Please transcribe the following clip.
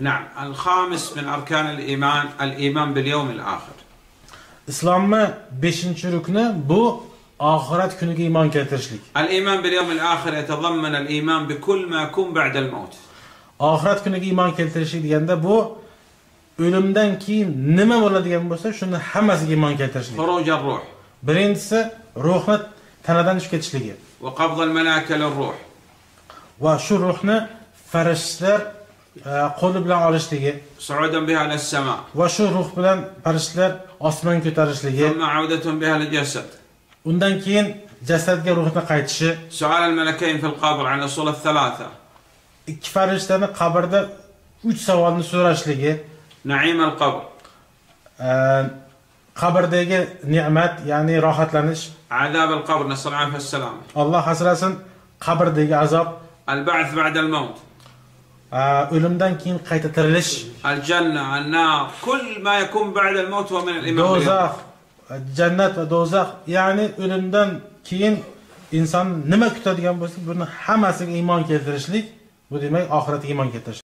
نعم الخامس من أركان الإيمان الإيمان باليوم الآخر islomni beshinchi rukni bu oxirat kuniga iymon keltirishlik الإيمان باليوم الآخر يتضمن الإيمان بكل ما يكون بعد الموت oxirat kuniga iymon keltirishlik deganda bu o'limdan keyin nima bo'ladigan bo'lsa shuni hammasiga iymon keltirishlik خروج الروح birinchisi ruhni tanadan tushib ketishligi وقبض الملائكة للروح va shu ruhni farishtalar e, qo'li bilan olishligi va shu ruh bilan farishtalar osmon ko'tarishligi undan keyin jasadga ruhni qaytishi ikki farishtani qabrda uch savolni so'rashligi qabrdagi ne'mat ya'ni rohatlanish. Alloh asrasin qabrdagi azob. Al-ba'th ba'da al-maut o'limdan keyin qayta tirilish. Al janna al kul ma yakun ba'da al maut va min al iman do'zax jannat va do'zax. Ya'ni o'limdan keyin inson nima kutadigan bo'lsa buni hammasiga iymon keltirishlik bu demak oxiratga iymon keltirish